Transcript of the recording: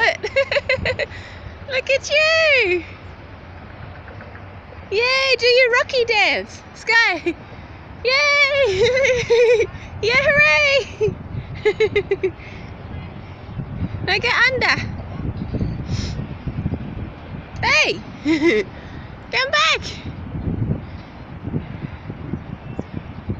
it. Look at you. Yay, do your Rocky dance. Sky. Yay. yeah, hooray. now get under. Hey, come back.